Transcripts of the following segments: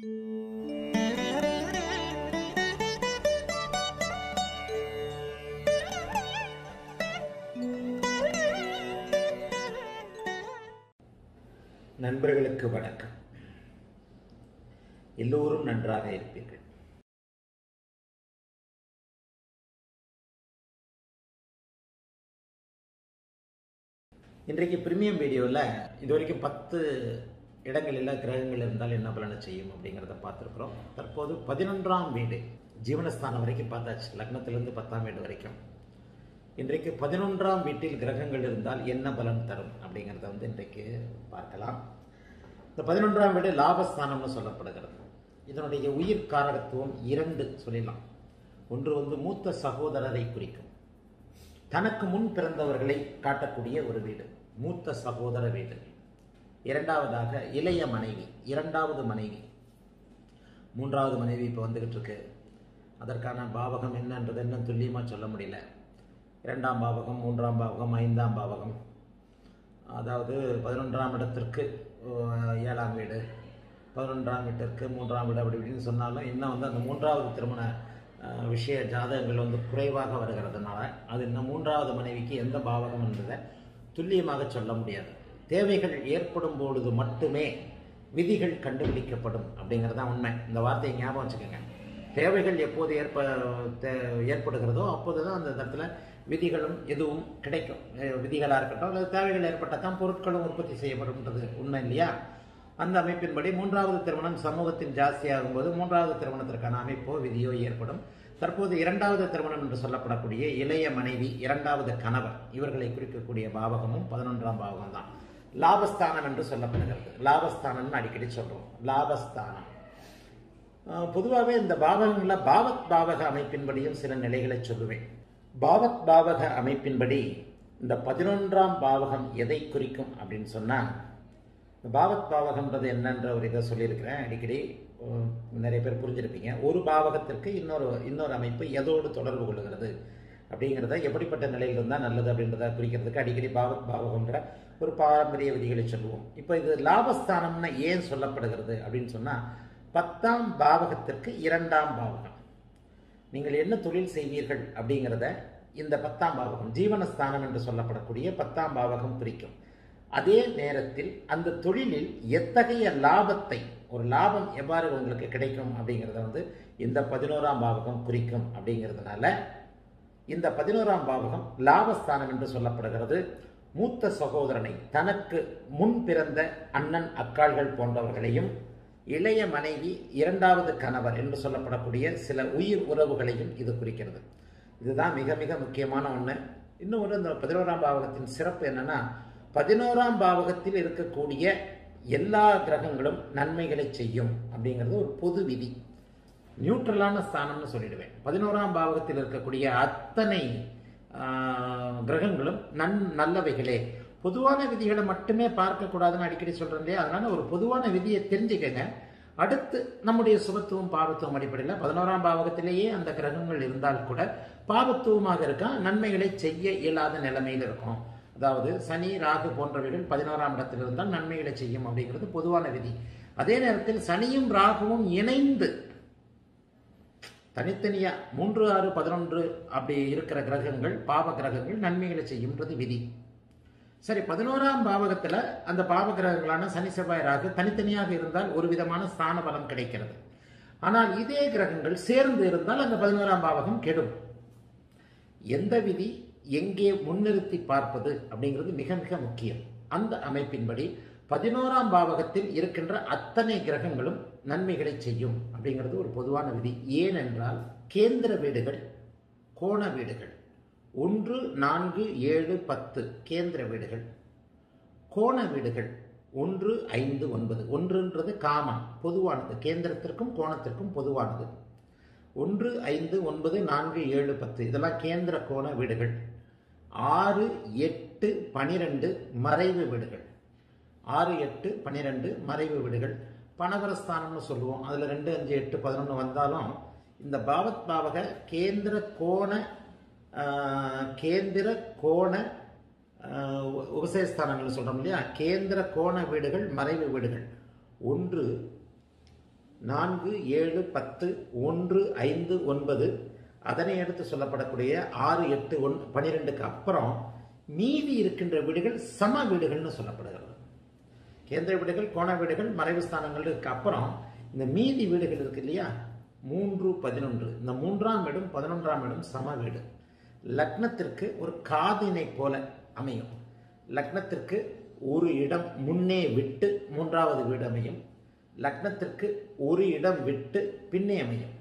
நண்பர்களுக்கு வணக்கம். எல்லோரும் நன்றாக இருப்பீர்கள். இன்றைக்கு பிரீமியம் வீடியோவில் இது வரைக்கும் பத்து இடங்களில் கிரகங்கள் இருந்தால் என்ன பலனை செய்யும் அப்படிங்கிறத பார்த்துருக்குறோம். தற்போது பதினொன்றாம் வீடு ஜீவனஸ்தானம் வரைக்கும் பார்த்தாச்சு. லக்னத்திலிருந்து பத்தாம் வீடு வரைக்கும். இன்றைக்கு பதினொன்றாம் வீட்டில் கிரகங்கள் இருந்தால் என்ன பலன் தரும் அப்படிங்கிறத வந்து இன்றைக்கு பார்க்கலாம். இந்த பதினொன்றாம் வீடு லாபஸ்தானம்னு சொல்லப்படுகிறது. இதனுடைய உயிர் காரகத்துவம் இரண்டு சொல்லலாம் ஒன்று வந்து மூத்த சகோதரரை குறிக்கும். தனக்கு முன் பிறந்தவர்களை காட்டக்கூடிய ஒரு வீடு. மூத்த சகோதர வீடு. இரண்டாவதாக இளைய மனைவி இரண்டாவது மனைவி. மூன்றாவது மனைவி இப்போ வந்துக்கிட்டு இருக்கு அதற்கான பாவகம் என்னன்றது இன்னும் துல்லியமாக சொல்ல முடியல. இரண்டாம் பாவகம் மூன்றாம் பாவகம் ஐந்தாம் பாவகம். அதாவது பதினொன்றாம் இடத்திற்கு ஏழாம் வீடு. பதினொன்றாம் வீட்டிற்கு மூன்றாம் வீடு அப்படி இப்படின்னு சொன்னாலும் இன்னும் வந்து அந்த மூன்றாவது திருமண விஷய ஜாதகங்கள் வந்து குறைவாக வருகிறதுனால அது இன்னும் மூன்றாவது மனைவிக்கு எந்த பாவகம் என்பதை துல்லியமாக சொல்ல முடியாது. தேவைகள் ஏற்படும் பொழுது மட்டுமே விதிகள் கண்டுபிடிக்கப்படும் அப்படிங்கிறது தான் உண்மை. இந்த வார்த்தையை ஞாபகம் வச்சுக்கோங்க. தேவைகள் எப்போது ஏற்ப தே- ஏற்படுகிறதோ அப்போது தான் அந்த இடத்துல விதிகளும் எதுவும் கிடைக்கும். விதிகளாக இருக்கட்டும் அல்லது தேவைகள் ஏற்பட்டால் தான் பொருட்களும் உற்பத்தி செய்யப்படும்ன்றது உண்மை இல்லையா? அந்த அமைப்பின்படி மூன்றாவது திருமணம் சமூகத்தின் ஜாஸ்தியாகும் போது மூன்றாவது திருமணத்திற்கான அமைப்போ விதியோ ஏற்படும். தற்போது இரண்டாவது திருமணம் என்று சொல்லப்படக்கூடிய இளைய மனைவி இரண்டாவது கணவர் இவர்களை குறிக்கக்கூடிய பாவகமும் பதினொன்றாம் பாவகம் தான் லாபஸ்தானம் என்று சொல்லப்படுகிறது. லாபஸ்தானம்னு அடிக்கடி சொல்றோம். லாபஸ்தானம். பொதுவாகவே இந்த பாவகங்களில் பாவத் பாவக அமைப்பின்படியும் சில நிலைகளை சொல்லுவேன். பாவத் பாவக அமைப்பின்படி இந்த பதினொன்றாம் பாவகம் எதை குறிக்கும் அப்படின்னு சொன்னால் இந்த பாவத் பாவகம்ன்றது என்னன்ற ஒரு இதை சொல்லியிருக்கிறேன். அடிக்கடி நிறைய பேர் புரிஞ்சிருப்பீங்க. ஒரு பாவகத்திற்கு இன்னொரு இன்னொரு அமைப்பு எதோடு தொடர்பு கொள்ளுகிறது அப்படிங்கிறத எப்படிப்பட்ட நிலையில் இருந்தால் நல்லது அப்படின்றத குறிக்கிறதுக்கு அடிக்கடி பாவத் பாவகம்ன்ற ஒரு பாரம்பரிய விதிகளை சொல்லுவோம். இப்போ இது லாபஸ்தானம்னு ஏன் சொல்லப்படுகிறது அப்படின்னு சொன்னால் பத்தாம் பாவகத்திற்கு இரண்டாம் பாவகம். நீங்கள் என்ன தொழில் செய்வீர்கள் அப்படிங்கிறத இந்த பத்தாம் பாவகம் ஜீவனஸ்தானம் என்று சொல்லப்படக்கூடிய பத்தாம் பாவகம் குறிக்கும். அதே நேரத்தில் அந்த தொழிலில் எத்தகைய லாபத்தை ஒரு லாபம் எவ்வாறு உங்களுக்கு கிடைக்கும் அப்படிங்கிறத வந்து இந்த பதினோராம் பாவகம் குறிக்கும் அப்படிங்கிறதுனால இந்த பதினோராம் பாவகம் லாபஸ்தானம் என்று சொல்லப்படுகிறது. மூத்த சகோதரனை தனக்கு முன் பிறந்த அண்ணன் அக்காள்கள் போன்றவர்களையும் இளைய மனைவி இரண்டாவது கணவர் என்று சொல்லப்படக்கூடிய சில உயிர் உறவுகளையும் இது குறிக்கிறது. இதுதான் மிக மிக முக்கியமான ஒன்று இன்னும் ஒரு இந்த பதினோராம் பாவகத்தின் சிறப்பு என்னன்னா பதினோராம் பாவகத்தில் இருக்கக்கூடிய எல்லா கிரகங்களும் நன்மைகளை செய்யும் அப்படிங்கிறது ஒரு பொது விதி. நியூட்ரலான ஸ்தானம்னு சொல்லிடுவேன். பதினோராம் பாவகத்தில் இருக்கக்கூடிய அத்தனை கிரகங்களும் நன் நல்லவைகளே. பொதுவான விதிகளை மட்டுமே பார்க்கக்கூடாதுன்னு அடிக்கடி சொல்கிறேன் இல்லையா அதனால ஒரு பொதுவான விதியை தெரிஞ்சுக்கங்க. அடுத்து நம்முடைய சுபத்துவம் பாவத்துவம் அடிப்படையில் பதினோராம் பாவகத்திலேயே அந்த கிரகங்கள் இருந்தால் கூட பாவத்துவமாக இருக்கா? நன்மைகளை செய்ய இயலாத நிலைமையில் இருக்கும். அதாவது சனி ராகு போன்றவைகள் பதினோராம் இடத்தில் இருந்தால் நன்மைகளை செய்யும் அப்படிங்கிறது பொதுவான விதி. அதே நேரத்தில் சனியும் ராகுவும் இணைந்து தனித்தனியா மூன்று ஆறு பதினொன்று அப்படி இருக்கிற கிரகங்கள் பாவ கிரகங்கள் நன்மைகளை செய்யும்ன்றது விதி. சரி பதினோராம் பாவகத்துல அந்த பாவ கிரகங்களான சனி செவ்வாய் ராகு தனித்தனியாக இருந்தால் ஒரு விதமான ஸ்தான பலம் கிடைக்கிறது. ஆனால் இதே கிரகங்கள் சேர்ந்து இருந்தால் அந்த பதினோராம் பாவகம் கெடும். எந்த விதி? எங்கே முன்னிறுத்தி பார்ப்பது அப்படிங்கிறது மிக மிக முக்கியம். அந்த அமைப்பின்படி பதினோராம் பாவகத்தில் இருக்கின்ற அத்தனை கிரகங்களும் நன்மைகளை செய்யும் அப்படிங்கிறது ஒரு பொதுவான விதி. ஏனென்றால் கேந்திர வீடுகள் கோண வீடுகள். ஒன்று நான்கு ஏழு பத்து கேந்திர வீடுகள். கோண வீடுகள் ஒன்று ஐந்து ஒன்பது. ஒன்றுன்றது காமன் பொதுவானது. கேந்திரத்திற்கும் கோணத்திற்கும் பொதுவானது. ஒன்று ஐந்து ஒன்பது நான்கு ஏழு பத்து. இதெல்லாம் கேந்திர கோண வீடுகள். ஆறு எட்டு பனிரெண்டு மறைவு வீடுகள். ஆறு எட்டு பனிரெண்டு மறைவு வீடுகள். பணவரஸ்தானம்னு சொல்லுவோம். அதில் ரெண்டு அஞ்சு எட்டு பதினொன்று வந்தாலும் இந்த பாவத் பாவக கேந்திர கோண கேந்திர கோண ஆஹ், உபசயஸ்தானங்கள் சொல்கிறோம் இல்லையா? கேந்திர கோண வீடுகள் மறைவு வீடுகள். ஒன்று நான்கு ஏழு பத்து ஒன்று ஐந்து ஒன்பது அதனை அடுத்து சொல்லப்படக்கூடிய ஆறு எட்டு ஒன் பனிரெண்டுக்கு அப்புறம் மீதி இருக்கின்ற வீடுகள் சம வீடுகள்னு சொல்லப்படுகிறது. கேந்திர வீடுகள் கோண வீடுகள் மறைவு ஸ்தானங்களுக்கு அப்புறம் இந்த மீதி வீடுகள் இருக்கு இல்லையா? மூன்று பதினொன்று. இந்த மூன்றாம் வீடும் பதினொன்றாம் வீடும் சம வீடு. லக்னத்திற்கு ஒரு காதினை போல அமையும். லக்னத்திற்கு ஒரு இடம் முன்னே விட்டு மூன்றாவது வீடு அமையும். லக்னத்திற்கு ஒரு இடம் விட்டு பின்னே அமையும்.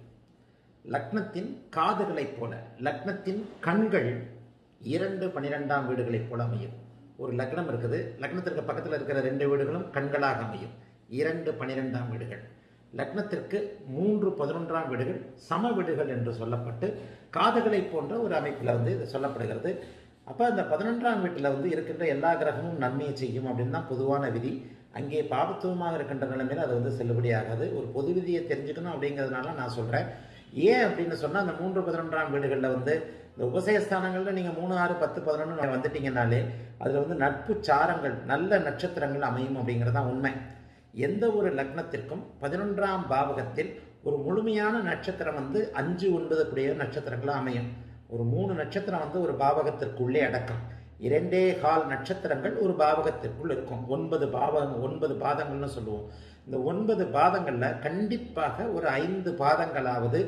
லக்னத்தின் காதுகளைப் போல லக்னத்தின் கண்கள் இரண்டு பனிரெண்டாம் வீடுகளைப் போல அமையும். ஒரு லக்னம் இருக்குது. லக்னத்திற்கு பக்கத்தில் இருக்கிற ரெண்டு வீடுகளும் கண்களாக அமையும். இரண்டு பனிரெண்டாம் வீடுகள். லக்னத்திற்கு மூன்று பதினொன்றாம் வீடுகள் சம வீடுகள் என்று சொல்லப்பட்டு காதுகளை போன்ற ஒரு அமைப்பில் வந்து இது சொல்லப்படுகிறது. அப்போ அந்த பதினொன்றாம் வீட்டில் வந்து இருக்கின்ற எல்லா கிரகமும் நன்மையை செய்யும் அப்படின்னு தான் பொதுவான விதி. அங்கே பாபத்துவமாக இருக்கின்ற நிலைமையில் அது வந்து செல்லுபடியாகாது ஒரு பொது விதியை தெரிஞ்சுக்கணும் அப்படிங்கிறதுனால நான் சொல்கிறேன் ஏன் அப்படின்னு சொன்னால் அந்த மூன்று பதினொன்றாம் வீடுகளில் வந்து இந்த உபசயஸ்தானங்களில் நீங்கள் மூணு ஆறு பத்து பதினொன்று வந்துட்டீங்கனாலே அதில் வந்து நட்பு சாரங்கள் நல்ல நட்சத்திரங்கள் அமையும் அப்படிங்கிறது தான் உண்மை. எந்த ஒரு லக்னத்திற்கும் பதினொன்றாம் பாவகத்தில் ஒரு முழுமையான நட்சத்திரம் வந்து அஞ்சு ஒன்பது கூடிய நட்சத்திரங்களாக அமையும். ஒரு மூணு நட்சத்திரம் வந்து ஒரு பாவகத்திற்குள்ளே அடக்கம். இரண்டே கால் நட்சத்திரங்கள் ஒரு பாவகத்திற்குள் இருக்கும். ஒன்பது பாவகம் ஒன்பது பாதங்கள்னு சொல்லுவோம். இந்த ஒன்பது பாதங்களில் கண்டிப்பாக ஒரு ஐந்து பாதங்களாவது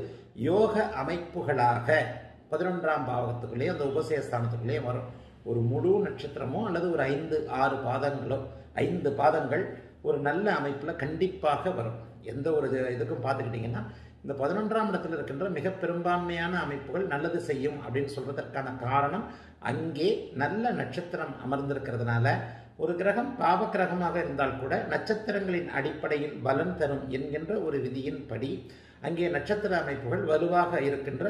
யோக அமைப்புகளாக பதினொன்றாம் பாவகத்துக்குள்ளேயே அந்த உபசயஸ்தானத்துக்குள்ளேயே வரும். ஒரு முழு நட்சத்திரமோ அல்லது ஒரு ஐந்து ஆறு பாதங்களோ ஐந்து பாதங்கள் ஒரு நல்ல அமைப்பில் கண்டிப்பாக வரும். எந்த ஒரு இதுக்கும் பார்த்துக்கிட்டிங்கன்னா இந்த பதினொன்றாம் இடத்துல இருக்கின்ற மிக பெரும்பான்மையான அமைப்புகள் நல்லது செய்யும் அப்படின்னு சொல்வதற்கான காரணம் அங்கே நல்ல நட்சத்திரம் அமர்ந்திருக்கிறதுனால ஒரு கிரகம் பாவ கிரகமாக இருந்தால் கூட நட்சத்திரங்களின் அடிப்படையில் பலன் தரும் என்கின்ற ஒரு விதியின்படி அங்கே நட்சத்திர அமைப்புகள் வலுவாக இருக்கின்ற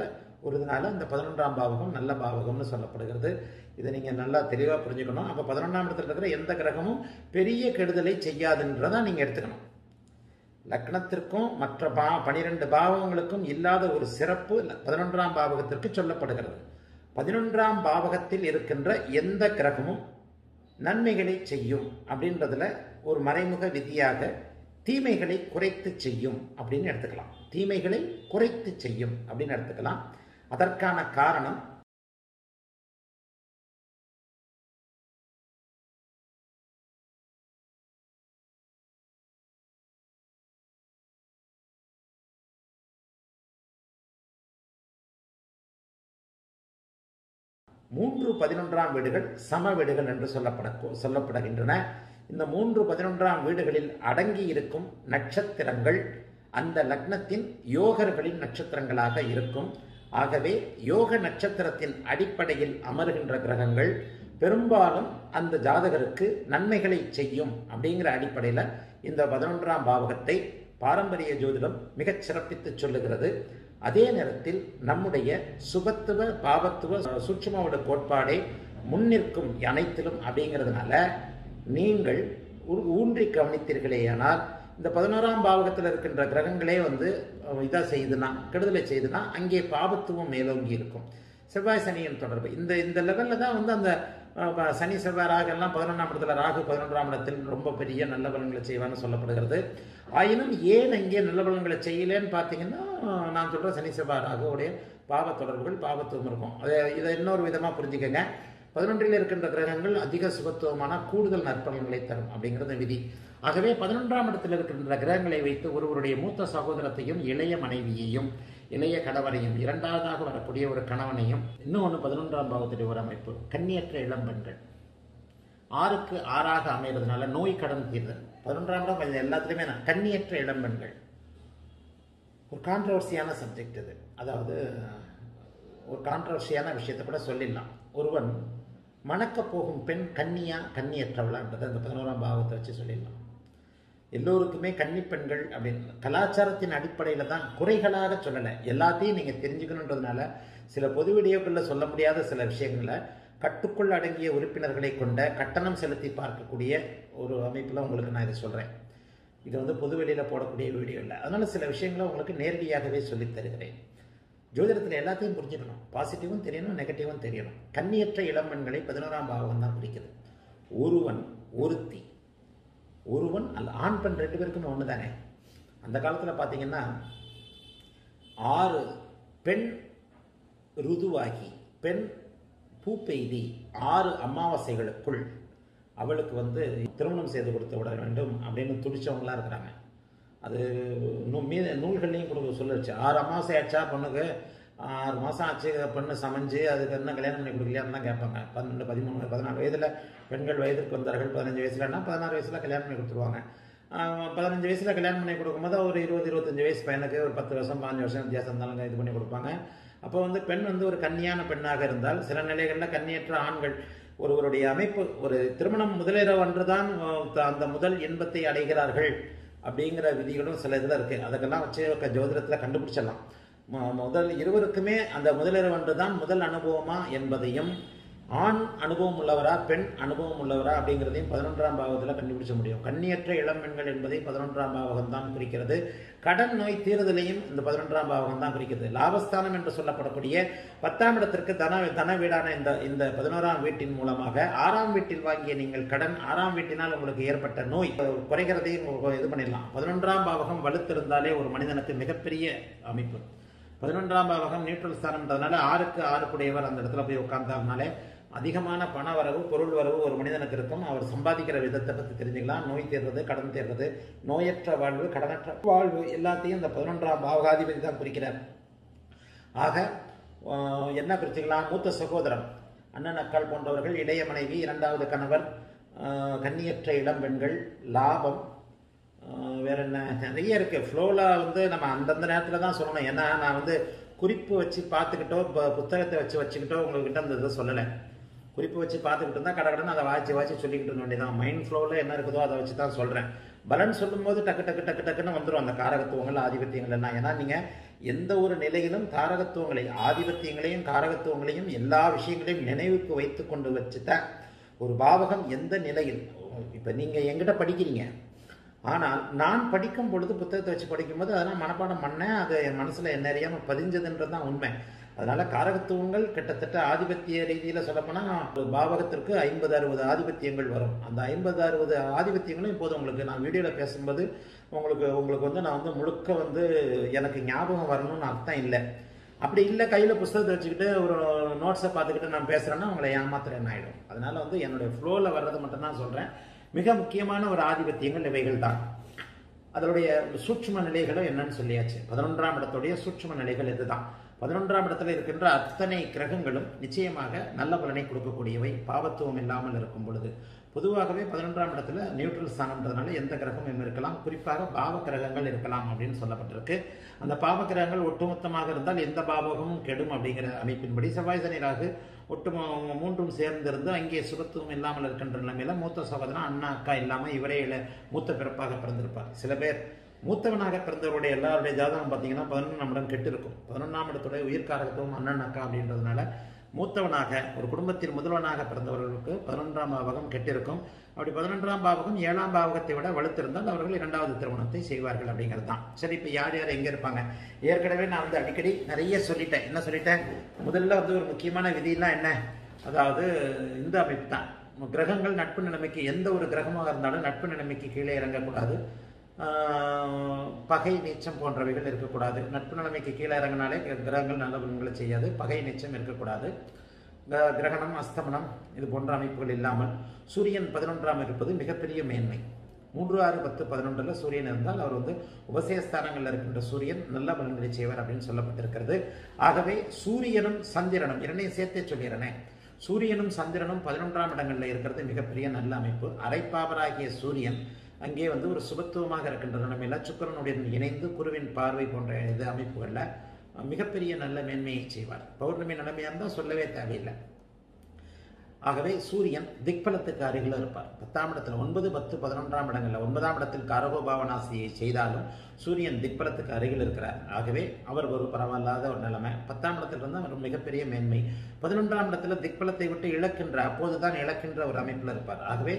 ஒரு இந்த அந்த பதினொன்றாம் பாவகம் நல்ல பாவகம்னு சொல்லப்படுகிறது. இதை நீங்கள் நல்லா தெளிவாக புரிஞ்சுக்கணும். அப்போ பதினொன்றாம் இடத்துல இருக்கிற எந்த கிரகமும் பெரிய கெடுதலை செய்யாதுன்றதை நீங்கள் எடுத்துக்கணும். லக்னத்திற்கும் மற்ற பா பனிரெண்டு பாவங்களுக்கும் இல்லாத ஒரு சிறப்பு பதினொன்றாம் பாவகத்திற்கு சொல்லப்படுகிறது. பதினொன்றாம் பாவகத்தில் இருக்கின்ற எந்த கிரகமும் நன்மைகளை செய்யும் அப்படின்றதுல ஒரு மறைமுக விதியாக தீமைகளை குறைத்து செய்யும் அப்படின்னு எடுத்துக்கலாம். தீமைகளை குறைத்து செய்யும் அப்படின்னு எடுத்துக்கலாம். அதற்கான காரணம் மூன்று பதினொன்றாம் வீடுகள் சம வீடுகள் என்று சொல்லப்பட சொல்லப்படுகின்றன. இந்த மூன்று பதினொன்றாம் வீடுகளில் அடங்கி இருக்கும் நட்சத்திரங்கள் அந்த லக்னத்தின் யோகர்களின் நட்சத்திரங்களாக இருக்கும். ஆகவே யோக நட்சத்திரத்தின் அடிப்படையில் அமர்கின்ற கிரகங்கள் பெரும்பாலும் அந்த ஜாதகருக்கு நன்மைகளை செய்யும் அப்படிங்கிற அடிப்படையில் இந்த பதினொன்றாம் பாவகத்தை பாரம்பரிய ஜோதிடம் மிகச் சிறப்பித்து சொல்லுகிறது. அதே நேரத்தில் நம்முடைய சுபத்துவ பாவத்துவ சூட்சுமோட கோட்பாடே முன்னிற்கும் அனைத்திலும் அப்படிங்கிறதுனால நீங்கள் ஊ- ஊன்றி கவனித்தீர்களேயானால் இந்த பதினோராம் பாவகத்தில் இருக்கின்ற கிரகங்களே வந்து இதாக செய்யுதுன்னா கெடுதலை செய்யுதுன்னா அங்கே பாபத்துவம் மேலோங்கி இருக்கும். செவ்வாய் சனியின் தொடர்பு. இந்த இந்த லெவலில் தான் வந்து அந்த ப- சனி செவ்வாய் ராகு எல்லாம் பதினொன்றாம் இடத்துல ராகு பதினொன்றாம் இடத்தில் ரொம்ப பெரிய நல்ல பலன்களை செய்வான்னு சொல்லப்படுகிறது. ஆயினும் ஏன் இங்கே நல்ல பலன்களை செய்யலேன்னு பார்த்தீங்கன்னா நான் சொல்கிற சனி செவ்வாய் ராகுவோடைய பாவ தொடர்புகள் பாவத்துவம் இருக்கும். அதை இதை இன்னொரு விதமாக புரிஞ்சுக்கங்க. பதினொன்றில் இருக்கின்ற கிரகங்கள் அதிக சுகத்துவமான கூடுதல் நற்பலன்களை தரும் அப்படிங்கிறது விதி. ஆகவே பதினொன்றாம் இடத்தில் இருக்கின்ற கிரகங்களை வைத்து ஒருவருடைய மூத்த சகோதரத்தையும் இளைய மனைவியையும் இளைய கணவனையும் இரண்டாவதாக வரக்கூடிய ஒரு கணவனையும் இன்னும் ஒன்று பதினொன்றாம் பாவத்துடைய ஒரு அமைப்பு கண்ணியற்ற இளம்பெண்கள் ஆறுக்கு ஆறாக அமைகிறதுனால நோய் கடன் தீர்தல் பதினொன்றாம் இடம் இது எல்லாத்துலேயுமே நான் கண்ணியற்ற இளம்பெண்கள் ஒரு கான்ட்ரவர்சியான சப்ஜெக்ட் இது. அதாவது ஒரு கான்ட்ரவர்சியான விஷயத்தை கூட சொல்லிடலாம். ஒருவன் மணக்கப் போகும் பெண் கன்னியா கன்னியற்றவளான்றதை அந்த பதினோராம் பாவத்தை வச்சு சொல்லிடலாம். எல்லோருக்குமே கன்னி பெண்கள் அப்படின்னு கலாச்சாரத்தின் அடிப்படையில் தான் குறைகளாக சொல்லலை. எல்லாத்தையும் நீங்கள் தெரிஞ்சுக்கணுன்றதுனால சில பொது வீடியோக்களில் சொல்ல முடியாத சில விஷயங்களை கட்டுக்குள் அடங்கிய உறுப்பினர்களை கொண்ட கட்டணம் செலுத்தி பார்க்கக்கூடிய ஒரு அமைப்பில் உங்களுக்கு நான் இதை சொல்கிறேன் இது வந்து பொது வெளியில் போடக்கூடிய வீடியோ இல்லை. அதனால் சில விஷயங்களை உங்களுக்கு நேரடியாகவே சொல்லித் தருகிறேன். ஜோதிடத்தில் எல்லாத்தையும் புரிஞ்சுக்கணும். பாசிட்டிவும் தெரியணும் நெகட்டிவும் தெரியணும். கண்ணியற்ற இளம்பெண்களை பதினோராம் பாவம் தான் குறிக்குது. ஒருவன் ஒருத்தி ஒருவன் அல்ல ஆண் பெண் ரெண்டு பேருக்குமே ஒன்று தானே அந்த காலத்தில் பார்த்தீங்கன்னா ஆறு பெண் ருதுவாகி பெண் பூ பெய்தி ஆறு அமாவாசைகளுக்குள் அவளுக்கு வந்து திருமணம் செய்து கொடுத்து விட வேண்டும் அப்படின்னு துடிச்சவங்களாம் இருக்கிறாங்க. அது நூ மீத நூல்கள்லையும் கொடுக்க சொல்லிருச்சு ஆறு அமாவாசை ஆச்சா பொண்ணுக்கு? ஆறு மாதம் ஆச்சு பொண்ணு சமைஞ்சு அதுக்கு என்ன கல்யாணம் பண்ணி கொடுக்கலையான்னு தான் கேட்பாங்க. பன்னெண்டு பதிமூணு பதினாலு வயதில் பெண்கள் வயதுக்கு வந்தார்கள் பதினஞ்சு வயசுலன்னா பதினாறு வயசில் கல்யாணம் பண்ணி கொடுத்துருவாங்க. பதினஞ்சு வயசில் கல்யாணம் பண்ணி கொடுக்கும்போது ஒரு இருபது இருபத்தஞ்சு வயசு பையனுக்கு ஒரு பத்து வருஷம் பதினஞ்சு வருஷம் வித்தியாசம் இருந்தாலும் இது பண்ணி கொடுப்பாங்க. அப்போ வந்து பெண் வந்து ஒரு கன்னியான பெண்ணாக இருந்தால் சில நிலைகளில் கன்னியற்ற ஆண்கள் ஒருவருடைய அமைப்பு ஒரு திருமணம் முதலிரவன்று தான் அந்த முதல் இன்பத்தை அடைகிறார்கள். அப்படிங்கிற விதிகளும் சில இதில் இருக்குது அதுக்கெல்லாம் வச்சு க- ஜோதிடத்தில் கண்டுபிடிச்சிடலாம். முதல் இருவருக்குமே அந்த முதலிரவன்று தான் முதல் அனுபவமா என்பதையும் ஆண் அனுபவம் உள்ளவரா பெண் அனுபவம் உள்ளவரா அப்படிங்கிறதையும் பதினொன்றாம் பாகத்தில் கண்டுபிடிச்ச முடியும். கண்ணியற்ற இளம் பெண்கள் என்பதை பதினொன்றாம் பாவகம் தான் குறிக்கிறது. கடன் நோய் தீர்தலையும் இந்த பதினொன்றாம் பாவகம் தான் குறிக்கிறது. லாபஸ்தானம் என்று சொல்லப்படக்கூடிய பத்தாம் இடத்திற்கு தன தன வீடான இந்த இந்த பதினோராம் வீட்டின் மூலமாக ஆறாம் வீட்டில் வாங்கிய நீங்கள் கடன் ஆறாம் வீட்டினால் உங்களுக்கு ஏற்பட்ட நோய் குறைகிறதையும் இது பண்ணிடலாம். பதினொன்றாம் பாவகம் வலுத்திருந்தாலே ஒரு மனிதனுக்கு மிகப்பெரிய அமைப்பு. பதினொன்றாம் பாவகம் நியூட்ரல் ஸ்தானம்ன்றதுனால ஆறுக்கு ஆறுக்குடையவர் அந்த இடத்துல போய் உட்கார்ந்தாருனாலே அதிகமான பண வரவு பொருள் வரவு ஒரு மனிதனுக்கு இருக்கும். அவர் சம்பாதிக்கிற விதத்தை பற்றி தெரிஞ்சுக்கலாம். நோய் தேர்றது கடன் தேர்றது நோயற்ற வாழ்வு கடனற்ற வாழ்வு எல்லாத்தையும் இந்த பதினொன்றாம் பாவகாதிபதி தான் குறிக்கிறார். ஆக என்ன குறிச்சிக்கலாம்? மூத்த சகோதரன் அண்ணன் அக்கால் போன்றவர்கள் இளைய மனைவி இரண்டாவது கணவர் கன்னியற்ற இளம் பெண்கள் லாபம் வேற என்ன? நிறைய இருக்கு. ஃப்ளோவில் வந்து நம்ம அந்தந்த நேரத்தில் தான் சொல்லணும். ஏன்னா நான் வந்து குறிப்பு வச்சு பார்த்துக்கிட்டோ ப- புத்தகத்தை வச்சு வச்சுக்கிட்டோ உங்ககிட்ட அந்த இதை சொல்லலை. குறிப்பு வச்சு பார்த்துக்கிட்டு இருந்தால் கடகடன்னு அதை வாய்ச்சி வாய்ச்சி சொல்லிக்கிட்டு இருக்க வேண்டியதான் மைண்ட் ஃப்ளோவில் என்ன இருக்குதோ அதை வச்சு தான் சொல்கிறேன் பலன் சொல்லும்போது டக்கு டக்கு டக்கு டக்குன்னு வந்துடும் அந்த காரகத்துவங்கள் ஆதிபத்தியங்கள் எல்லாம். ஏன்னா நீங்கள் எந்த ஒரு நிலையிலும் காரகத்துவங்களை ஆதிபத்தியங்களையும் காரகத்துவங்களையும் எல்லா விஷயங்களையும் நினைவுக்கு வைத்து கொண்டு வச்சுதான் ஒரு பாவகம் எந்த நிலையில்? இப்போ நீங்கள் எங்கிட்ட படிக்கிறீங்க. ஆனால் நான் படிக்கும் பொழுது புத்தகத்தை வச்சு படிக்கும்போது அதெல்லாம் மனப்பாடம் பண்ணேன். அது என் மனசில் என்ன அறியாமல் பதிஞ்சதுன்றது தான் உண்மை. அதனால காரகத்துவங்கள் கிட்டத்தட்ட ஆதிபத்திய ரீதியில் சொல்லப்போனால் பாவகத்திற்கு ஐம்பது அறுபது ஆதிபத்தியங்கள் வரும். அந்த ஐம்பது அறுபது ஆதிபத்தியங்களும் இப்போது உங்களுக்கு நான் வீடியோவில் பேசும்போது உங்களுக்கு உங்களுக்கு வந்து நான் வந்து முழுக்க வந்து எனக்கு ஞாபகம் வரணும்னு அர்த்தம் இல்லை. அப்படி இல்லை கையில் புஸ்தகத்தை வச்சுக்கிட்டு ஒரு நோட்ஸை பார்த்துக்கிட்டு நான் பேசுகிறேன்னா உங்களை ஏமாத்துறேன் ஆகிடும் அதனால் வந்து என்னுடைய ஃப்ளோவில் வர்றது மட்டும்தான் சொல்கிறேன் மிக முக்கியமான ஒரு ஆதிபத்தியங்கள் இவைகள் தான். அதனுடைய சூட்சும நிலைகளும் என்னன்னு சொல்லியாச்சு. பதினொன்றாம் இடத்துடைய சூட்சும நிலைகள் இதுதான். பதினொன்றாம் இடத்துல இருக்கின்ற அத்தனை கிரகங்களும் நிச்சயமாக நல்ல பலனை கொடுக்கக்கூடியவை. பாவத்துவம் இல்லாமல் இருக்கும் பொழுது. பொதுவாகவே பதினொன்றாம் இடத்துல நியூட்ரல் ஸ்தானம்ன்றதுனால எந்த கிரகமும் இருக்கலாம். குறிப்பாக பாவ கிரகங்கள் இருக்கலாம் அப்படின்னு சொல்லப்பட்டிருக்கு. அந்த பாவ கிரகங்கள் ஒட்டுமொத்தமாக இருந்தால் எந்த பாவகமும் கெடும் அப்படிங்கிற அமைப்பின்படி செவ்வாய் சனி ஒட்டு மூன்றும் சேர்ந்திருந்து அங்கே சுகத்துவம் இல்லாமல் இருக்கின்ற நிலைமையில மூத்த சகோதரன் அண்ணா அக்கா இல்லாமல் இவரே மூத்த பிறப்பாக பிறந்திருப்பார். சில பேர் மூத்தவனாக பிறந்தவருடைய எல்லாருடைய ஜாதகம் பார்த்தீங்கன்னா பதினொன்றாம் இடம் கெட்டு இருக்கும் பதினொன்றாம் இடத்துடைய உயிர்காரகத்துவம் அண்ணன் அக்கா அப்படின்றதுனால மூத்தவனாக ஒரு குடும்பத்தில் முதல்வனாக பிறந்தவர்களுக்கு பதினொன்றாம் பாவகம் கெட்டிருக்கும். அப்படி பதினொன்றாம் பாவகம் ஏழாம் பாவகத்தை விட வலுத்திருந்தால் அவர்கள் இரண்டாவது திருமணத்தை செய்வார்கள் அப்படிங்கிறது தான் சரி இப்போ யார் யார் எங்கே இருப்பாங்க? ஏற்கனவே நான் வந்து அடிக்கடி நிறைய சொல்லிட்டேன். என்ன சொல்லிட்டேன்? முதல்ல வந்து ஒரு முக்கியமான விதியெல்லாம் என்ன? அதாவது இந்த அமைப்பு தான். கிரகங்கள் நட்பு நிலைமைக்கு எந்த ஒரு கிரகமாக இருந்தாலும் நட்பு நிலைமைக்கு கீழே இறங்கக்கூடாது. பகை நீச்சம் போன்றவைகள் இருக்கக்கூடாது. நட்பு நிலைமைக்கு கீழே இறங்கினாலே கிரகங்கள் நல்ல பலன்களை செய்யாது. பகை நீச்சம் இருக்கக்கூடாது. க- கிரகணம் அஸ்தமனம் இது போன்ற அமைப்புகள் இல்லாமல் சூரியன் பதினொன்றாம் இருப்பது மிகப்பெரிய மேன்மை. மூன்று ஆறு பத்து பதினொன்றில் சூரியன் இருந்தால் அவர் வந்து உபசயஸ்தானங்களில் இருக்கின்ற சூரியன் நல்ல பலன்களை செய்வார் அப்படின்னு சொல்லப்பட்டிருக்கிறது. ஆகவே சூரியனும் சந்திரனும் இரண்டையும் சேர்த்தே சொல்லிடுறேனே சூரியனும் சந்திரனும் பதினொன்றாம் இடங்களில் இருக்கிறது மிகப்பெரிய நல்ல அமைப்பு. அரைப்பாவராகிய சூரியன் அங்கே வந்து ஒரு சுபத்துவமாக இருக்கின்ற எல்லா சுக்கிரனுடன் இணைந்து குருவின் பார்வை போன்ற இது அமைப்புகளில் மிகப்பெரிய நல்ல மேன்மையை செய்வார். பௌர்ணமி நிலைமையாக இருந்தால் சொல்லவே தேவையில்லை. ஆகவே சூரியன் திக்பலத்துக்கு அருகில் இருப்பார். பத்தாம் இடத்தில் ஒன்பது பத்து பதினொன்றாம் இடங்களில் ஒன்பதாம் இடத்தில் காரகோபாவனாசியை செய்தாலும் சூரியன் திக்பலத்துக்கு அருகில் இருக்கிறார். ஆகவே அவர் ஒரு பரவாயில்லாத ஒரு நிலைமை. பத்தாம் இடத்துல இருந்து அவர் மிகப்பெரிய மேன்மை. பதினொன்றாம் இடத்துல திக்பலத்தை விட்டு இழக்கின்ற அப்போதுதான் இழக்கின்ற ஒரு அமைப்பில் இருப்பார். ஆகவே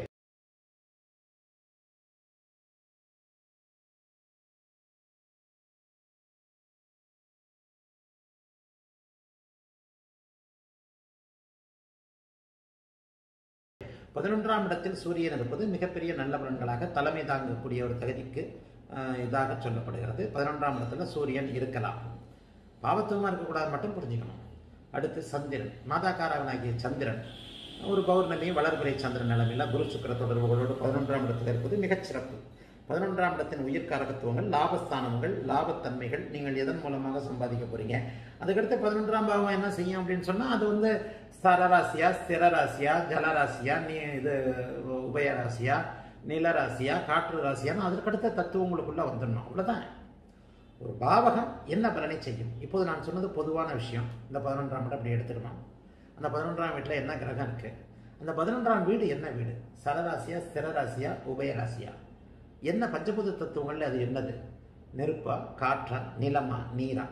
பதினொன்றாம் இடத்தில் சூரியன் இருப்பது மிகப்பெரிய நல்ல பலன்களாக தலைமை தாங்கக்கூடிய ஒரு தகுதிக்கு இதாக சொல்லப்படுகிறது. பதினொன்றாம் இடத்துல சூரியன் இருக்கலாம். பாவத்துவமாக இருக்கக்கூடாது மட்டும் புரிஞ்சுக்கணும். அடுத்து சந்திரன். மாதாக்காரவனாகிய சந்திரன். ஒரு பௌர்ணமி வளர்பிறை சந்திரன் நிலைமையில் குரு சுக்கர தொடர்புகளோடு பதினொன்றாம் இடத்தில் இருப்பது மிகச் சிறப்பு. பதினொன்றாம் இடத்தின் உயிர்காரகத்துவங்கள் லாபஸ்தானங்கள் லாபத்தன்மைகள் நீங்கள் எதன் மூலமாக சம்பாதிக்க போறீங்க? அதுக்கடுத்து பதினொன்றாம் பாவம் என்ன செய்யும் அப்படின்னு சொன்னால் அது வந்து சரராசியா ஸ்திரராசியா ஜலராசியா நீ இது உபயராசியா நிலராசியா காற்று ராசியான்னு அதற்கடுத்த தத்துவங்களுக்குள்ள வந்துடணும். அவ்வளோதான் ஒரு பாவகம் என்ன பலனை செய்யும்? இப்போது நான் சொன்னது பொதுவான விஷயம். இந்த பதினொன்றாம் வீடு அப்படி எடுத்துக்கணும். அந்த பதினொன்றாம் வீட்டில் என்ன கிரகம் இருக்குது அந்த பதினொன்றாம் வீடு என்ன வீடு? சரராசியா ஸ்திரராசியா உபயராசியா? என்ன பஞ்சபூத தத்துவங்கள்ல அது என்னது? நெருப்பா காற்றா நிலமா நீரா?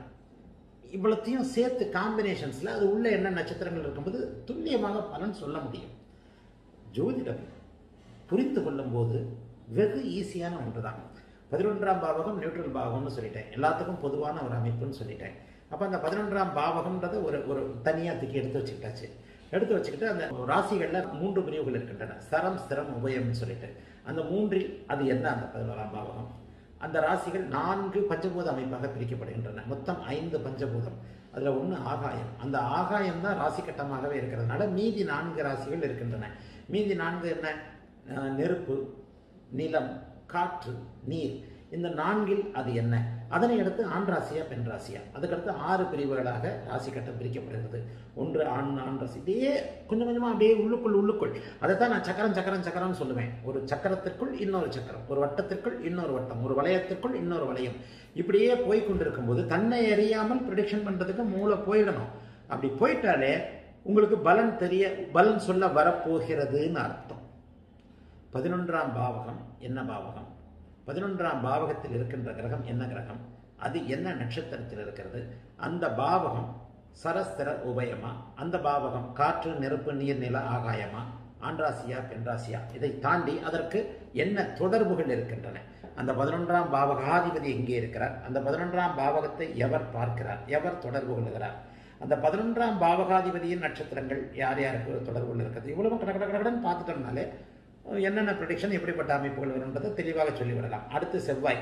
இவ்வளத்தையும் சேர்த்து காம்பினேஷன்ஸில் அது உள்ள என்ன நட்சத்திரங்கள் இருக்கும்போது துல்லியமாக பலன் சொல்ல முடியும். ஜோதிடம் புரிந்து கொள்ளும்போது வெகு ஈஸியான ஒன்று தான் பதினொன்றாம் பாவகம் நியூட்ரல் பாவகம்னு சொல்லிட்டேன். எல்லாத்துக்கும் பொதுவான ஒரு அமைப்புன்னு சொல்லிட்டேன். அப்போ அந்த பதினொன்றாம் பாவகம்ன்றத ஒரு ஒரு தனியாக தூக்கி எடுத்து வச்சுக்கிட்டாச்சு. எடுத்து வச்சுக்கிட்டு அந்த ராசிகளில் மூன்று பிரிவுகள் இருக்கின்றன. சரம் ஸ்திரம் உபயம்னு சொல்லிட்டு. அந்த மூன்றில் அது என்ன? அந்த பதினோராம் பாவகம். அந்த ராசிகள் நான்கு பஞ்சபூத அமைப்பாக பிரிக்கப்படுகின்றன. மொத்தம் ஐந்து பஞ்சபூதம். அதில் ஒன்று ஆகாயம். அந்த ஆகாயம் தான் ராசி கட்டமாகவே இருக்கிறதுனால மீதி நான்கு ராசிகள் இருக்கின்றன. மீதி நான்கு என்ன? நெருப்பு நிலம் காற்று நீர். இந்த நான்கில் அது என்ன? அதனை அடுத்து ஆண் ராசியா பெண் ராசியா? அதுக்கடுத்து ஆறு பிரிவுகளாக ராசி கட்டம் பிரிக்கப்படுகிறது ஒன்று ஆண் ஆண் ராசி. இப்படியே கொஞ்சம் கொஞ்சமாக அப்படியே உள்ளுக்குள் உள்ளுக்குள். அதைத்தான் நான் சக்கரம் சக்கரம் சக்கரம்னு சொல்லுவேன். ஒரு சக்கரத்திற்குள் இன்னொரு சக்கரம். ஒரு வட்டத்திற்குள் இன்னொரு வட்டம். ஒரு வளையத்திற்குள் இன்னொரு வளையம். இப்படியே போய் கொண்டிருக்கும் போது தன்னை அறியாமல் ப்ரிடிக்ஷன் பண்ணுறதுக்கு மூளை போயிடணும். அப்படி போயிட்டாலே உங்களுக்கு பலன் தெரிய பலன் சொல்ல வரப்போகிறதுன்னு அர்த்தம். பதினொன்றாம் பாவகம். என்ன பாவகம்? பதினொன்றாம் பாவகத்தில் இருக்கின்ற கிரகம் என்ன கிரகம்? அது என்ன நட்சத்திரத்தில் இருக்கிறது? அந்த பாவகம் சரஸ்திர உபயமா? அந்த பாவகம் காற்று நெருப்பு நீர் நில ஆகாயமா? ஆண்ராசியா பெண்ராசியா? இதை தாண்டி அதற்கு என்ன தொடர்புகள் இருக்கின்றன? அந்த பதினொன்றாம் பாவகாதிபதி எங்கே இருக்கிறார்? அந்த பதினொன்றாம் பாவகத்தை எவர் பார்க்கிறார்? எவர் தொடர்பு கொள்கிறார்? அந்த பதினொன்றாம் பாவகாதிபதியின் நட்சத்திரங்கள் யார் யாருக்கு தொடர்புகள் இருக்கிறது? இவ்வளவு கட பார்த்துட்டோம்னாலே என்னென்ன ப்ரொடிக்ஷன் எப்படிப்பட்ட அமைப்புகள் வரும்ன்றதை தெளிவாக சொல்லிவிடலாம். அடுத்து செவ்வாய்.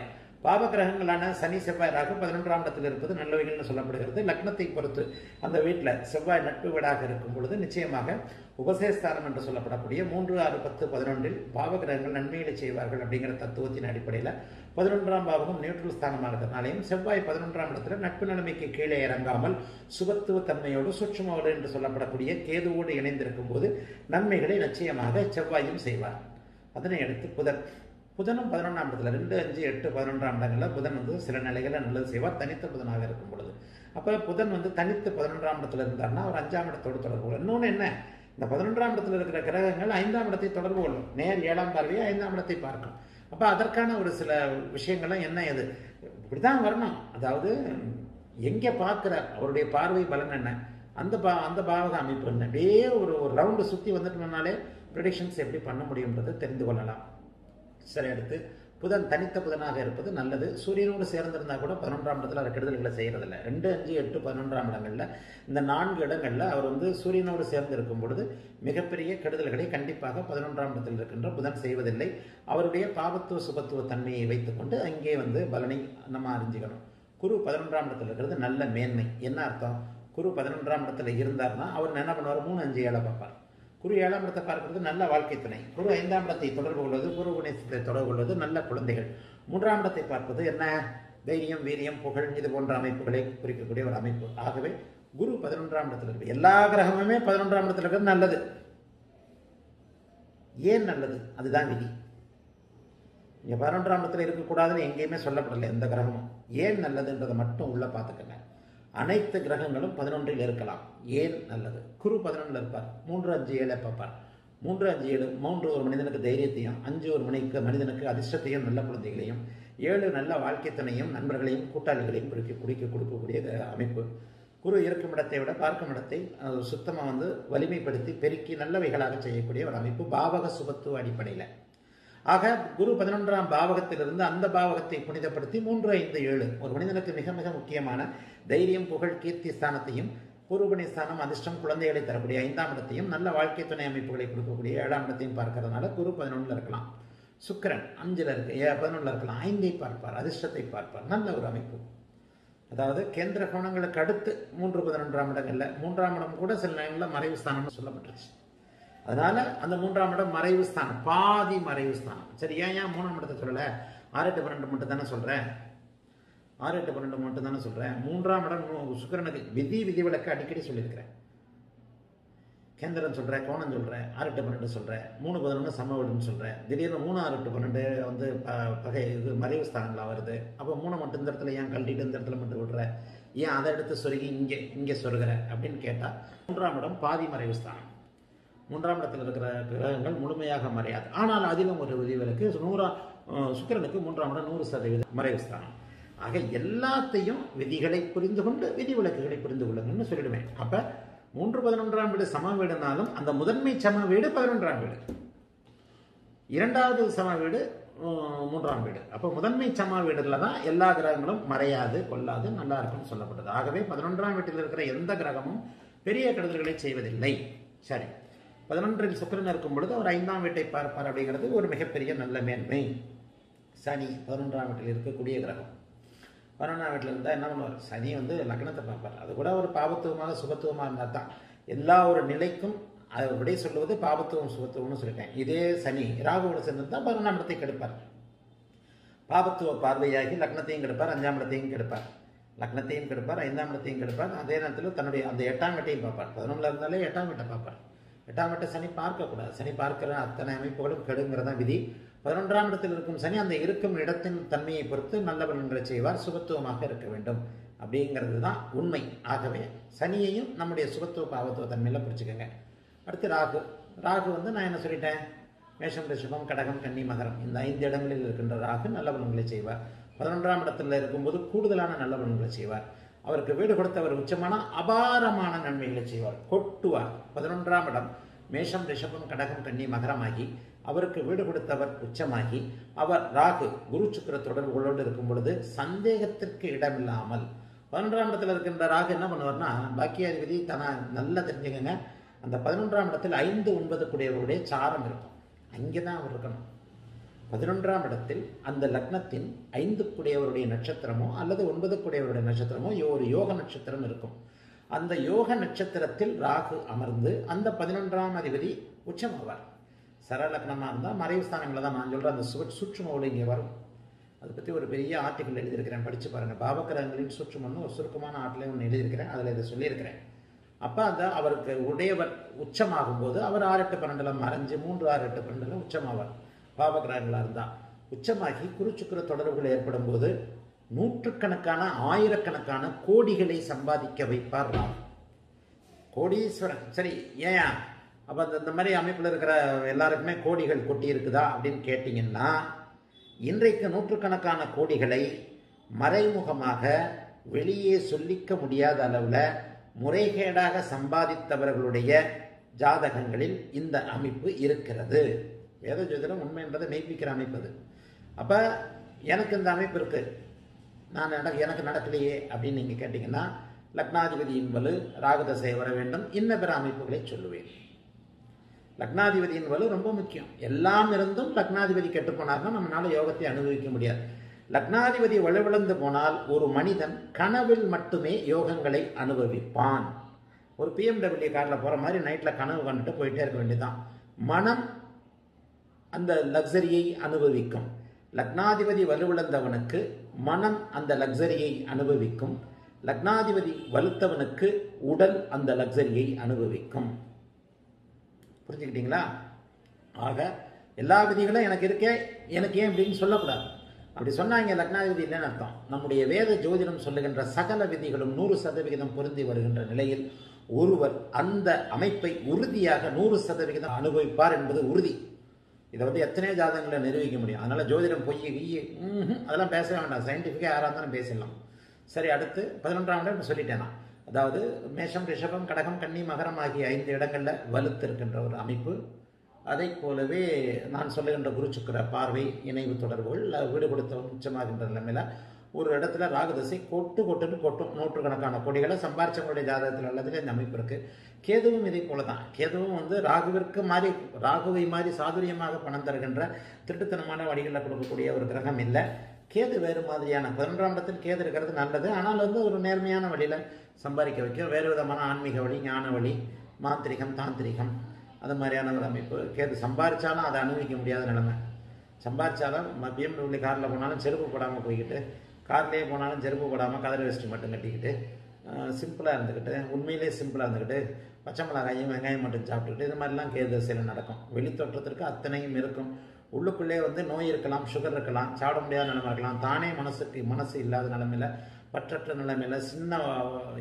பாப கிரகங்களான சனி செவ்வாய் ராகு பதினொன்றாம் இடத்தில் இருப்பது நல்லவைகள்னு சொல்லப்படுகிறது. லக்னத்தை பொறுத்து அந்த வீட்டில் செவ்வாய் நட்பு வீடாக இருக்கும் பொழுது நிச்சயமாக உபசேஸ்தானம் என்று சொல்லப்படக்கூடிய மூன்று ஆறு பத்து பதினொன்றில் பாவ கிரகங்கள் நன்மைகளை செய்வார்கள் அப்படிங்கிற தத்துவத்தின் அடிப்படையில் பதினொன்றாம் பாவகம் நியூட்ரல் ஸ்தானமாக இருக்கிறதுனாலையும் செவ்வாய் பதினொன்றாம் இடத்துல நட்பு நிலைமைக்கு கீழே இறங்காமல் சுபத்துவ தன்மையோடு சூட்சுமோடு என்று சொல்லப்படக்கூடிய கேதுவோடு இணைந்திருக்கும் போது நன்மைகளை நிச்சயமாக செவ்வாயும் செய்வார். அதனை அடுத்து புதன். புதனும் பதினொன்றாம் இடத்துல ரெண்டு அஞ்சு எட்டு பதினொன்றாம் இடங்களில் புதன் வந்து சில நிலைகளில் நல்லது செய்வார் தனித்த புதனாக இருக்கும் பொழுது. அப்போ புதன் வந்து தனித்து பதினொன்றாம் இடத்துல இருந்தார்னா அவர் அஞ்சாம் இடத்தோடு தொடர்பு கொள்ளும் இன்னொன்று என்ன? இந்த பதினொன்றாம் இடத்துல இருக்கிற கிரகங்கள் ஐந்தாம் இடத்தை தொடர்பு கொள்ளும். நேர் ஏழாம் பார்வையை ஐந்தாம் இடத்தை பார்க்கும். அப்போ அதற்கான ஒரு சில விஷயங்கள்லாம் என்ன இது இப்படிதான் வரணும். அதாவது எங்கே பார்க்குறார் அவருடைய பார்வை பலன் என்ன? அந்த பா அந்த பாவக அமைப்பு என்ன? அப்படியே ஒரு ஒரு ரவுண்டு சுற்றி வந்துட்டோம்னாலே ப்ரிடிக்ஷன்ஸ் எப்படி பண்ண முடியுன்றதை தெரிந்து கொள்ளலாம். சில அடுத்து புதன் தனித்த புதனாக இருப்பது நல்லது. சூரியனோடு சேர்ந்திருந்தா கூட பதினொன்றாம் இடத்துல அவர் கெடுதல்களை செய்யறதில்ல. ரெண்டு அஞ்சு எட்டு பதினொன்றாம் இடங்களில் இந்த நான்கு இடங்களில் அவர் வந்து சூரியனோடு சேர்ந்து இருக்கும் பொழுது மிகப்பெரிய கெடுதல்களை கண்டிப்பாக பதினொன்றாம் இடத்தில் இருக்கின்ற புதன் செய்வதில்லை. அவருடைய பாவத்துவ சுபத்துவ தன்மையை வைத்துக்கொண்டு அங்கே வந்து பலனை நம்ம அறிஞ்சுக்கணும். குரு பதினொன்றாம் இடத்துல இருக்கிறது நல்ல மேன்மை. என்ன அர்த்தம்? குரு பதினொன்றாம் இடத்துல இருந்தார்னா அவர் என்ன பண்ணுவார்? மூணு அஞ்சு ஏழை பார்ப்பார். குரு ஏழாம் இடத்தை பார்க்கிறது நல்ல வாழ்க்கை துணை. குரு ஐந்தாம் இடத்தை தொடர்பு கொள்வது குரு குணேசத்தை தொடர்பு கொள்வது நல்ல குழந்தைகள். மூன்றாம் இடத்தை பார்ப்பது என்ன? தைரியம் வீரியம் புகழ் இது போன்ற அமைப்புகளை குறிக்கக்கூடிய ஒரு அமைப்பு. ஆகவே குரு பதினொன்றாம் இடத்துல இருக்கு. எல்லா கிரகமுமே பதினொன்றாம் இடத்துல இருக்கிறது நல்லது. ஏன் நல்லது? அதுதான் விதி. இங்கே பதினொன்றாம் இடத்துல இருக்கக்கூடாதுன்னு எங்கேயுமே சொல்லப்படலை எந்த கிரகமும். ஏன் நல்லதுன்றதை மட்டும் உள்ளே பார்த்துக்கங்க. அனைத்து கிரகங்களும் பதினொன்றில் இருக்கலாம். ஏன் நல்லது? குரு பதினொன்றில் இருப்பார். மூன்று அஞ்சு ஏழை பார்ப்பார்? மூன்று அஞ்சு ஏழு மூன்று ஒரு மனிதனுக்கு தைரியத்தையும் அஞ்சு ஒரு மணிக்கு மனிதனுக்கு அதிர்ஷ்டத்தையும் நல்ல குழந்தைகளையும் ஏழு நல்ல வாழ்க்கைத்தனையும் நண்பர்களையும் கூட்டாளிகளையும் குறிக்க குடிக்க கொடுக்கக்கூடிய அமைப்பு. குரு இருக்கும் இடத்தை விட பார்க்கும் இடத்தை சுத்தமாக வந்து வலிமைப்படுத்தி பெருக்கி நல்லவைகளாக செய்யக்கூடிய ஒரு அமைப்பு. பாவக சுபத்துவ அடிப்படையில். ஆக குரு பதினொன்றாம் பாவகத்திலிருந்து அந்த பாவகத்தை புனிதப்படுத்தி மூன்று ஐந்து ஏழு. ஒரு மனிதனுக்கு மிக மிக முக்கியமான தைரியம் புகழ் கீர்த்தி ஸ்தானத்தையும் பூர்வபணி ஸ்தானம் அதிர்ஷ்டம் குழந்தைகளை தரக்கூடிய ஐந்தாம் இடத்தையும் நல்ல வாழ்க்கை துணை அமைப்புகளை கொடுக்கக்கூடிய ஏழாம் இடத்தையும் பார்க்கறதுனால குரு பதினொன்றில் இருக்கலாம். சுக்கிரன் அஞ்சில் இருக்கு ஏ பதினொன்றில் இருக்கலாம். ஐந்தை பார்ப்பார் அதிர்ஷ்டத்தை பார்ப்பார். நல்ல ஒரு அமைப்பு. அதாவது கேந்திர கோணங்களுக்கு அடுத்து மூன்று பதினொன்றாம் இடங்களில் மூன்றாம் இடம் கூட சில நேரங்களில் மறைவு ஸ்தானம்னு சொல்லப்பட்டுருச்சு. அதனால அந்த மூன்றாம் இடம் மறைவு ஸ்தானம் பாதி மறைவு ஸ்தானம். சரி ஏன் ஏன் மூணாம் இடத்தை சொல்லலை? ஆறு எட்டு பன்னெண்டு மட்டும் தானே சொல்கிறேன் ஆறு எட்டு பன்னெண்டு மட்டும் தானே சொல்கிறேன் மூன்றாம் இடம் சுக்கரனுக்கு விதி விதி விதிவிலக்கு அடிக்கடி சொல்லியிருக்கிறேன். கேந்திரன் சொல்கிறேன் கோணம் சொல்கிறேன் ஆறு எட்டு பன்னெண்டு சொல்கிறேன் மூணு பதினொன்று சம வீடுன்னு சொல்கிறேன் திடீர்னு மூணு ஆறு எட்டு பன்னெண்டு வந்து ப- பகை இது மறைவு ஸ்தானங்களாக வருது. அப்போ மூணு மட்டும் இந்த இடத்துல ஏன் கழட்டிட்டு இந்த இடத்துல மட்டும் விடுற? ஏன் அதை எடுத்து சொருகி இங்கே இங்கே சொருகிற? அப்படின்னு கேட்டால் மூன்றாம் இடம் பாதி மறைவு ஸ்தானம். மூன்றாம் இடத்தில் இருக்கிற கிரகங்கள் முழுமையாக மறையாது. ஆனால் அதிலும் ஒரு விதிவிலக்கு நூறா சுக்கரனுக்கு சுக்கிரனுக்கு மூன்றாம் இடம் நூறு சதவீதம் மறைவு ஸ்தானம் ஆக எல்லாத்தையும் விதிகளை புரிந்து கொண்டு விதிவிலக்குகளை புரிந்து கொள்ளுங்கன்னு சொல்லிடுவேன். அப்போ மூன்று பதினொன்றாம் வீடு சம வீடுனாலும் அந்த முதன்மை சம வீடு பதினொன்றாம் வீடு. இரண்டாவது சம வீடு மூன்றாம் வீடு. அப்போ முதன்மை சம வீடுல தான் எல்லா கிரகங்களும் மறையாது கொள்ளாது நல்லா இருக்கும்னு சொல்லப்பட்டது. ஆகவே பதினொன்றாம் வீட்டில் இருக்கிற எந்த கிரகமும் பெரிய கெடுதல்களை செய்வதில்லை. சரி. பதினொன்றில் சுக்கரன் இருக்கும் பொழுது அவர் ஐந்தாம் வீட்டை பார்ப்பார் அப்படிங்கிறது ஒரு மிகப்பெரிய நல்ல மேன்மை. சனி பதினொன்றாம் வீட்டில் இருக்கக்கூடிய கிரகம். பதினொன்றாம் வீட்டில் இருந்தால் என்ன பண்ணுவார்? சனி வந்து லக்னத்தை பார்ப்பார். அது கூட ஒரு பாபத்துவமாக சுபத்துவமாக இருந்தால் தான். எல்லா ஒரு நிலைக்கும் அதனுடைய விடை சொல்லுவது பாபத்துவம் சுபத்துவம்னு சொல்லிட்டேன். இதே சனி ராகுவோடு சேர்ந்திருந்தால் பதினொன்றாம் இடத்தை கெடுப்பார். பாபத்துவ பார்வையாகி லக்னத்தையும் கெடுப்பார் அஞ்சாம் இடத்தையும் கெடுப்பார். லக்னத்தையும் கெடுப்பார் ஐந்தாம் இடத்தையும் கெடுப்பார். அதே நேரத்தில் தன்னுடைய அந்த எட்டாம் வீட்டையும் பார்ப்பார். பதினொன்றில் இருந்தாலே எட்டாம் வீட்டை பார்ப்பார். எட்டாம் வீட்டை சனி பார்க்கக்கூடாது சனி பார்க்கிற அத்தனை அமைப்புகளும் கெடுங்கிறதான் விதி. பதினொன்றாம் இடத்தில் இருக்கும் சனி அந்த இருக்கும் இடத்தின் தன்மையை பொறுத்து நல்ல பலன்களை செய்வார். சுபத்துவமாக இருக்க வேண்டும். அப்படிங்கிறது தான் உண்மை. ஆகவே சனியையும் நம்முடைய சுபத்துவ பாவத்துவ தன்மையில் பிடிச்சிக்கோங்க அடுத்து ராகு. ராகு வந்து நான் என்ன சொல்லிட்டேன்? மேஷம் ரிஷபம் கடகம் கன்னி மகரம். இந்த ஐந்து இடங்களில் இருக்கின்ற ராகு நல்ல பலன்களை செய்வார். பதினொன்றாம் இடத்துல இருக்கும்போது கூடுதலான நல்ல பலன்களை செய்வார். அவருக்கு வீடு கொடுத்தவர் உச்சமான அபாரமான நன்மைகளை செய்வார். கொட்டுவார். பதினொன்றாம் இடம் மேஷம் ரிஷபம் கடகம் கன்னி மகரமாகி அவருக்கு வீடு கொடுத்தவர் உச்சமாகி அவர் ராகு குரு சுக்கர தொடர்புகளோடு இருக்கும் பொழுது சந்தேகத்திற்கு இடமில்லாமல் பதினொன்றாம் இடத்துல இருக்கின்ற ராகு என்ன பண்ணுவார்னா பாக்கியாதிபதி தன நல்லா தெரிஞ்சுக்கங்க. அந்த பதினொன்றாம் இடத்தில் ஐந்து ஒன்பது கூடியவருடைய சாரம் இருக்கும். அங்கே தான் அவர் இருக்கணும். பதினொன்றாம் இடத்தில் அந்த லக்னத்தின் ஐந்து குடையவருடைய நட்சத்திரமோ அல்லது ஒன்பது குடையவருடைய நட்சத்திரமோ ஒரு யோக நட்சத்திரம் இருக்கும். அந்த யோக நட்சத்திரத்தில் ராகு அமர்ந்து அந்த பதினொன்றாம் அதிபதி உச்சமாவார். சரலக்னமாக இருந்தால் மறைவு ஸ்தானங்களை தான் நான் சொல்கிறேன் அந்த சு சுற்றுமோடு இங்கே வரும். அதை பற்றி ஒரு பெரிய ஆர்டிக்கல் எழுதியிருக்கிறேன். படித்து பாருங்கள் பாவக்கிரகங்களின் சுற்றுமன்னு ஒரு சுருக்கமான ஆட்டிலே ஒன்று எழுதியிருக்கிறேன். அதில் இதை சொல்லியிருக்கிறேன். அப்போ அந்த அவருக்கு உடையவர் உச்சமாகும் போது அவர் ஆறு எட்டு பன்னெண்டில் மறைஞ்சு மூன்று ஆறு எட்டு பன்னெண்டில் உச்சமாவார். பாவகிரகங்களாக இருந்தால் உச்சமாகி குருச்சுக்குர தொடர்புகள் ஏற்படும் போது நூற்றுக்கணக்கான ஆயிரக்கணக்கான கோடிகளை சம்பாதிக்க வைப்பார் ராம். கோடீஸ்வரன். சரி ஏன்? அப்போ அந்த இந்த மாதிரி அமைப்பில் இருக்கிற எல்லாருக்குமே கோடிகள் கொட்டி இருக்குதா அப்படின்னு கேட்டிங்கன்னா இன்றைக்கு நூற்றுக்கணக்கான கோடிகளை மறைமுகமாக வெளியே சொல்லிக்க முடியாத அளவில் முறைகேடாக சம்பாதித்தவர்களுடைய ஜாதகங்களில் இந்த அமைப்பு இருக்கிறது. வேத ஜோதிடம் உண்மைன்றதை மெய்ப்பிக்கிற அமைப்பு அது. அப்போ எனக்கு இந்த அமைப்பு இருக்குது நான் நட எனக்கு நடக்கலையே அப்படின்னு நீங்கள் கேட்டிங்கன்னா லக்னாதிபதியின் வலு ராகதசை வர வேண்டும். இன்ன பிற அமைப்புகளை சொல்லுவேன். லக்னாதிபதியின் வலு ரொம்ப முக்கியம். எல்லாம் இருந்தும் லக்னாதிபதி கெட்டுப்போனாக நம்மளால் யோகத்தை அனுபவிக்க முடியாது. லக்னாதிபதி வலுவிழந்து போனால் ஒரு மனிதன் கனவில் மட்டுமே யோகங்களை அனுபவிப்பான். ஒரு பிஎம்டபிள்யூ காரில் போகிற மாதிரி நைட்டில் கனவு கண்டுட்டு போயிட்டே இருக்க வேண்டியதுதான். மனம் அந்த லக்ஸரியை அனுபவிக்கும். லக்னாதிபதி வலுவிழந்தவனுக்கு மனம் அந்த லக்ஸரியை அனுபவிக்கும். லக்னாதிபதி வலுத்தவனுக்கு உடல் அந்த லக்ஸரியை அனுபவிக்கும். புரிஞ்சுக்கிட்டீங்களா? ஆக எல்லா விதிகளும் எனக்கு இருக்கே எனக்கு ஏன் அப்படின்னு சொல்லக்கூடாது. அப்படி சொன்னாங்க லக்னாதிபதி இல்லைன்னு அர்த்தம்? நம்முடைய வேத ஜோதிடம் சொல்லுகின்ற சகல விதிகளும் நூறு சதவிகிதம் பொருந்தி வருகின்ற நிலையில் ஒருவர் அந்த அமைப்பை உறுதியாக நூறு சதவிகிதம் அனுபவிப்பார் என்பது உறுதி. இதை வந்து எத்தனையோ ஜாதகங்களை நிரூபிக்க முடியும். அதனால ஜோதிடம் பொய் கிய் அதெல்லாம் பேச வேண்டாம். சயின்டிஃபிக்காக யாராக இருந்தாலும் பேசிடலாம். சரி அடுத்து பதினொன்றாம் இடம் இப்ப சொல்லிட்டேன் நான். அதாவது மேஷம் ரிஷபம் கடகம் கன்னி மகரம் ஆகிய ஐந்து இடங்களில் வலுத்திருக்கின்ற ஒரு அமைப்பு. அதை போலவே நான் சொல்லுகின்ற குரு சுக்கிர பார்வை இணைவு தொடர்புகள் வீடு கொடுத்த உச்சமாகின்ற நிலைமையில் ஒரு இடத்துல ராகதசை கொட்டு கொட்டுன்னு கொட்டும். நூற்றுக்கணக்கான கொடிகளை சம்பாரிச்சவங்களுடைய ஜாதகத்தில் உள்ளதுல இந்த அமைப்பு இருக்கு. கேதுவும் இதே போல தான் கேதுவும் வந்து ராகுவிற்கு மாதிரி ராகுவை மாதிரி சாதுரியமாக பணம் தருகின்ற திருட்டுத்தனமான வழிகளில் கொடுக்கக்கூடிய ஒரு கிரகம் இல்லை. கேது வேறு மாதிரியான பதினொன்றாம் இடத்தில் கேது இருக்கிறது நல்லது. ஆனால் வந்து ஒரு நேர்மையான வழியில் சம்பாதிக்க வைக்கும். வேறு விதமான ஆன்மீக வழி ஞான வழி மாந்திரிகம் தாந்திரிகம் அது மாதிரியான ஒரு அமைப்பு. கேது சம்பாரிச்சாலும் அதை அனுபவிக்க முடியாத நிலைமை. சம்பாரிச்சாலும் உள்ள காரில் போனாலும் செருப்பு போடாமல் போய்கிட்டு கார்லேயே போனாலும் செருப்பு போடாமல் கலர் வேஸ்ட்டு மட்டும் கட்டிக்கிட்டு சிம்பிளாக இருந்துக்கிட்டு உண்மையிலே சிம்பிளாக இருந்துக்கிட்டு பச்சை மிளகாயும் வெங்காயம் மட்டும் சாப்பிட்டுக்கிட்டு இது மாதிரிலாம் கேது தசையில் நடக்கும். வெளித்தோற்றத்திற்கு அத்தனையும் இருக்கும். உள்ளுக்குள்ளே வந்து நோய் இருக்கலாம் சுகர் இருக்கலாம் சாப்பிட முடியாத நிலைமை இருக்கலாம் தானே மனசுக்கு மனசு இல்லாத நிலைமையில் பற்றற்ற நிலைமையில் சின்ன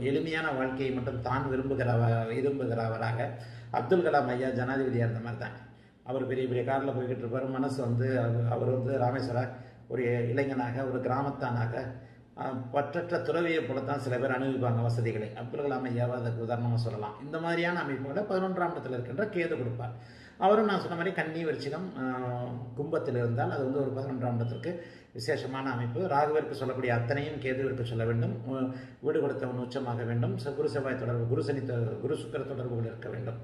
எளிமையான வாழ்க்கையை மட்டும் தான் விரும்புகிறவ விரும்புகிறவராக அப்துல் கலாம் ஐயா ஜனாதிபதியாக இருந்த மாதிரி தான். அவர் பெரிய பெரிய காரில் போய்கிட்டு இருப்பார். மனசு வந்து அவர் வந்து ராமேஸ்வரர் ஒரு இளைஞனாக ஒரு கிராமத்தானாக பற்றற்ற துறவியை போலத்தான் சில பேர் அனுபவிப்பாங்க வசதிகளை. அப்துல் கலாம் ஐயாவை அதற்கு உதாரணமாக சொல்லலாம். இந்த மாதிரியான அமைப்புகளை பதினொன்றாம் இடத்தில் இருக்கின்ற கேது கொடுப்பார். அவரும் நான் சொன்ன மாதிரி கன்னி விருச்சிகம் கும்பத்தில் இருந்தால் அது வந்து ஒரு பதினொன்றாம் இடத்திற்கு விசேஷமான அமைப்பு. ராகுவிற்கு சொல்லக்கூடிய அத்தனையும் கேதுவிற்கு சொல்ல வேண்டும். வீடு கொடுத்தவன் உச்சமாக வேண்டும். குரு செவ்வாய் தொடர்பு குரு சனி குரு சுக்கர தொடர்புகள் இருக்க வேண்டும்.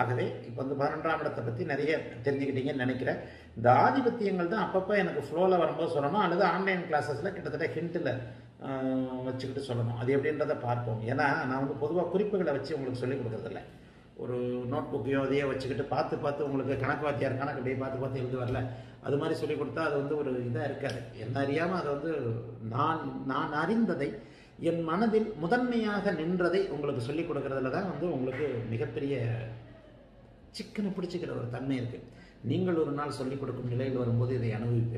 ஆகவே இப்போ வந்து பதினொன்றாம் இடத்தை பற்றி நிறைய தெரிஞ்சுக்கிட்டீங்கன்னு நினைக்கிறேன். இந்த ஆதிபத்தியங்கள் தான் அப்பப்போ எனக்கு ஃப்ளோவில் வரும்போது சொல்லணும்? அல்லது ஆன்லைன் கிளாஸஸில் கிட்டத்தட்ட ஹிண்ட்டில் வச்சுக்கிட்டு சொல்லணும். அது எப்படின்றத பார்ப்போம். ஏன்னா நான் வந்து பொதுவாக குறிப்புகளை வச்சு உங்களுக்கு சொல்லிக் கொடுக்கறதில்ல. ஒரு நோட் புக்கையோ அதையோ வச்சுக்கிட்டு பார்த்து பார்த்து உங்களுக்கு கணக்கு வாத்தியார் கணக்கு அப்படியே பார்த்து பார்த்து எழுதி வரல. அது மாதிரி சொல்லி கொடுத்தா அது வந்து ஒரு இதாக இருக்காது. என்ன அறியாமல் அதை வந்து நான் நான் அறிந்ததை என் மனதில் முதன்மையாக நின்றதை உங்களுக்கு சொல்லிக் கொடுக்கறதுல தான் வந்து உங்களுக்கு மிகப்பெரிய சிக்கனை பிடிச்சிக்கிற ஒரு தன்மை இருக்குது நீங்கள் ஒரு நாள் சொல்லிக் கொடுக்கும் நிலையில் வரும்போது இதை அனுபவிப்பீர்கள்.